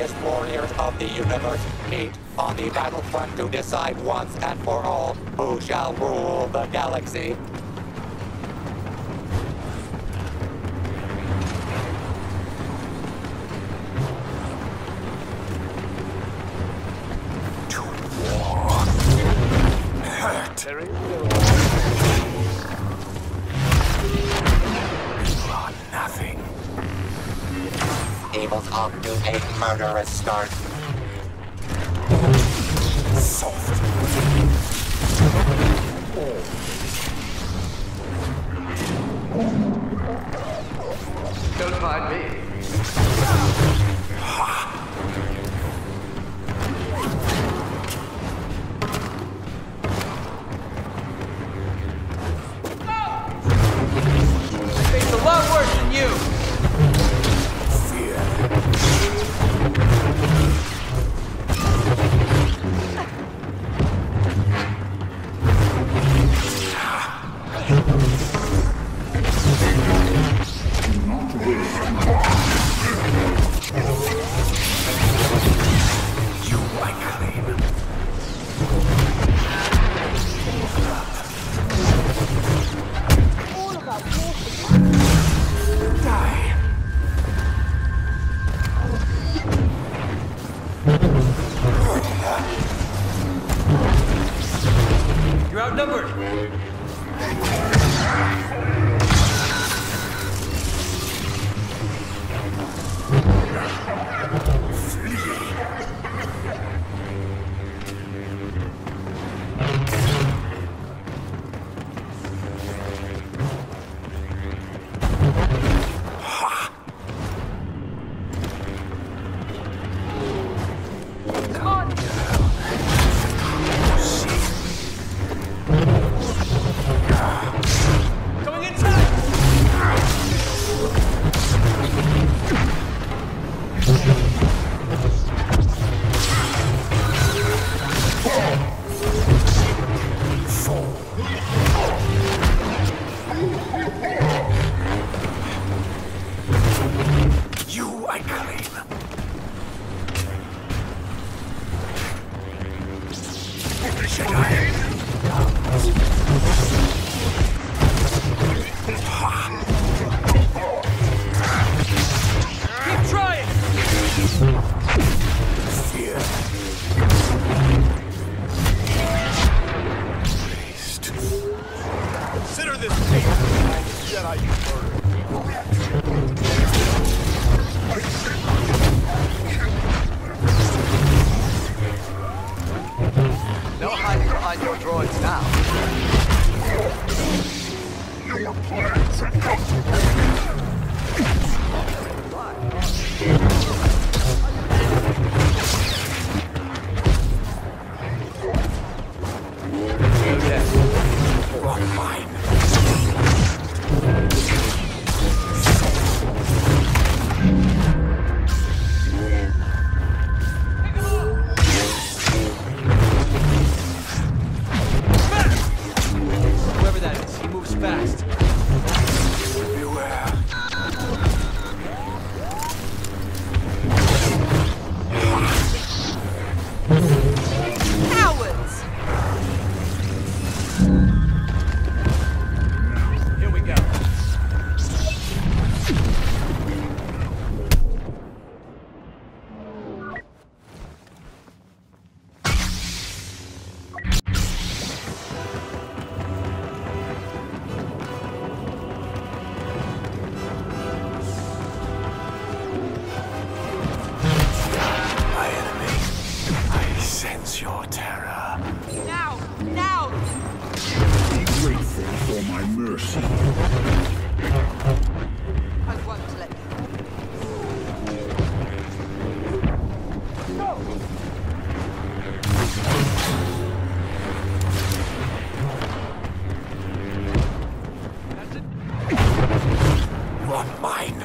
The mightiest warriors of the universe meet on the battlefront to decide once and for all who shall rule the galaxy. To war. Hurt. Off to a murderous start. Soft. Don't mind me. Outnumbered. You One sense your terror. Now! Now! Be grateful for my mercy. I won't let you. One mine.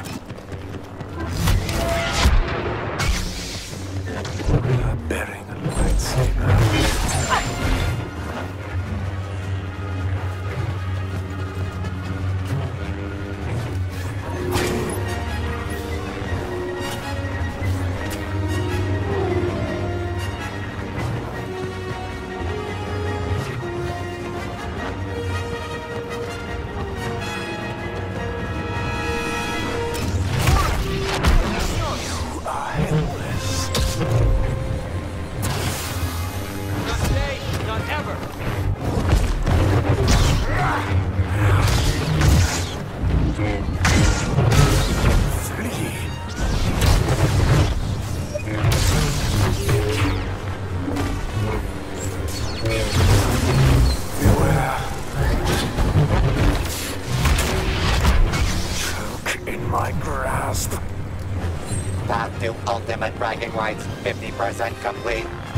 whites 50% complete.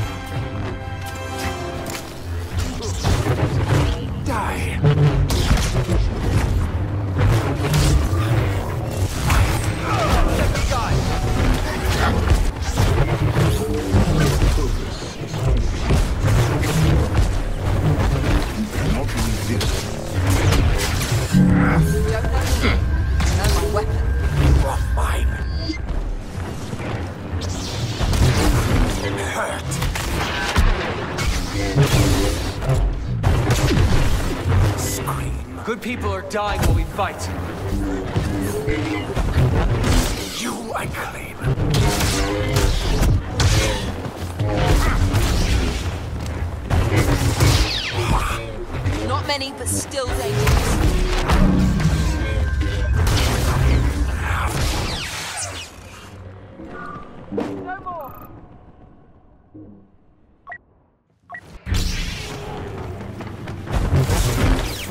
people are dying while we fight. You, I claim. Not many, but still dangerous. No more.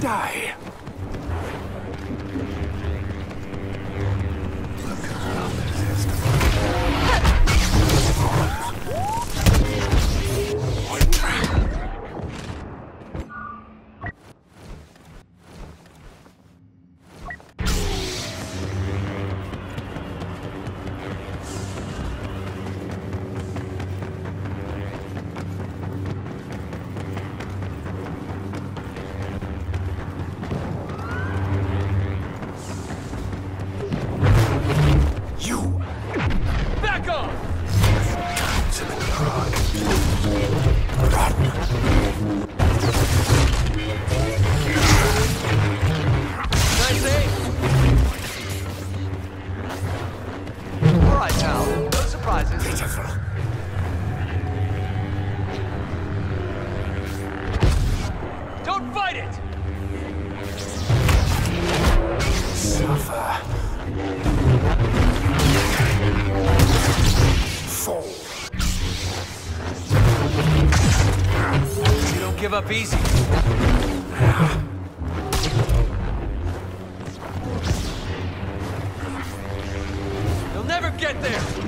die. up easy. They'll never get there!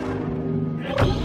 Yeah.